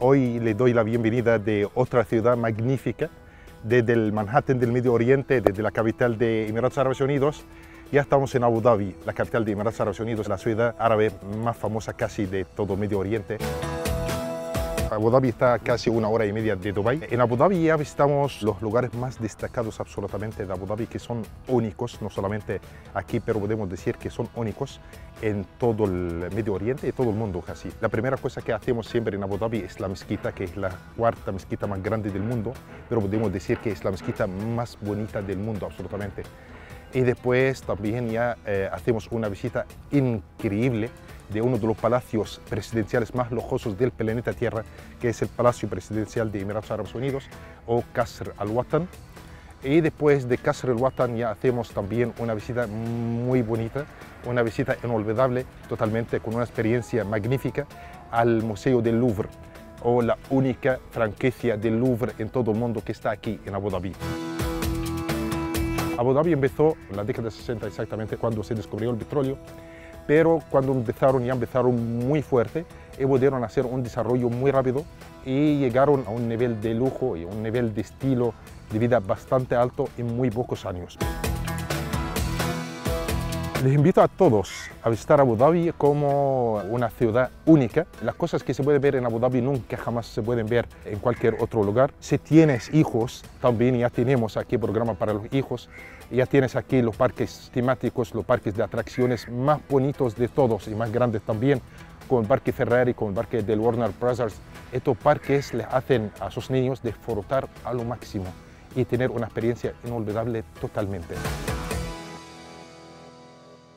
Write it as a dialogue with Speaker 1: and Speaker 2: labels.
Speaker 1: Hoy le doy la bienvenida de otra ciudad magnífica, desde el Manhattan del Medio Oriente, desde la capital de Emiratos Árabes Unidos. Ya estamos en Abu Dhabi, la capital de Emiratos Árabes Unidos, la ciudad árabe más famosa casi de todo Medio Oriente. Abu Dhabi está a casi una hora y media de Dubái. En Abu Dhabi ya visitamos los lugares más destacados absolutamente de Abu Dhabi, que son únicos, no solamente aquí, pero podemos decir que son únicos en todo el Medio Oriente y todo el mundo casi. La primera cosa que hacemos siempre en Abu Dhabi es la mezquita, que es la cuarta mezquita más grande del mundo, pero podemos decir que es la mezquita más bonita del mundo absolutamente. Y después también ya eh, hacemos una visita increíble de uno de los palacios presidenciales más lujosos del planeta Tierra, que es el Palacio Presidencial de Emiratos Árabes Unidos o Qasr al-Watan. Y después de Qasr al-Watan ya hacemos también una visita muy bonita, una visita inolvidable, totalmente con una experiencia magnífica al Museo del Louvre o la única franquicia del Louvre en todo el mundo que está aquí en Abu Dhabi. Abu Dhabi empezó en la década de 60 exactamente cuando se descubrió el petróleo pero cuando empezaron ya empezaron muy fuerte y pudieron hacer un desarrollo muy rápido y llegaron a un nivel de lujo y un nivel de estilo de vida bastante alto en muy pocos años. Les invito a todos a visitar Abu Dhabi como una ciudad única. Las cosas que se pueden ver en Abu Dhabi nunca jamás se pueden ver en cualquier otro lugar. Si tienes hijos, también ya tenemos aquí programa para los hijos. Ya tienes aquí los parques temáticos, los parques de atracciones más bonitos de todos y más grandes también, con el parque Ferrari, con el parque del Warner Brothers. Estos parques les hacen a sus niños disfrutar a lo máximo y tener una experiencia inolvidable totalmente.